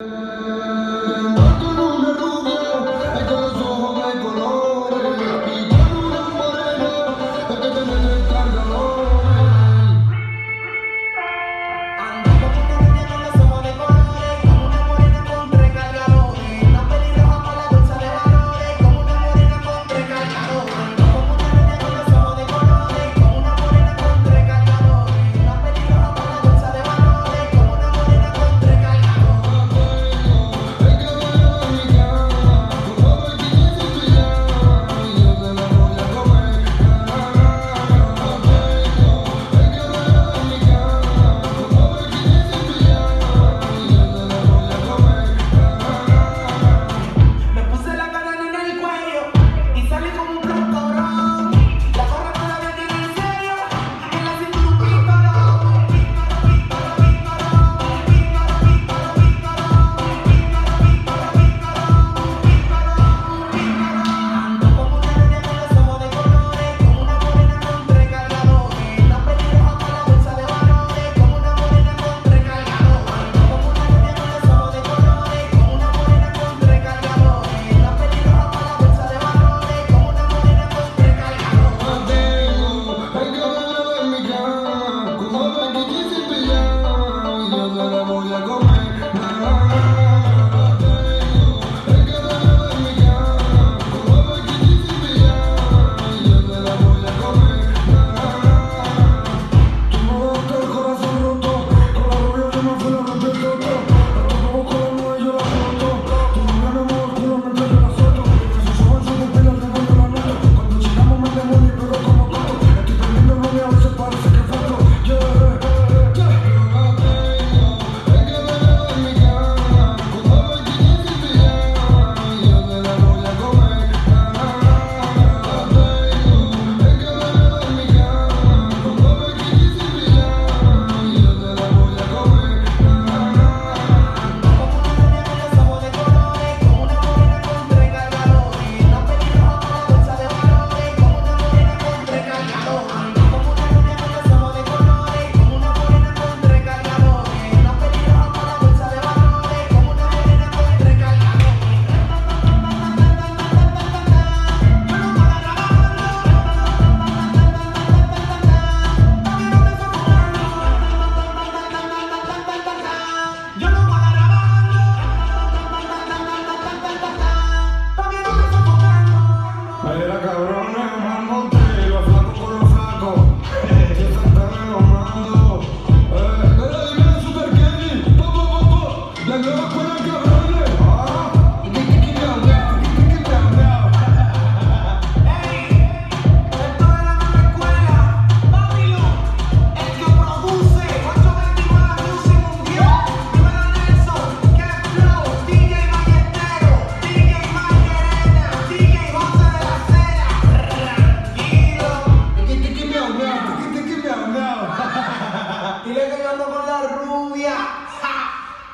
Música